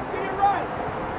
back to your right.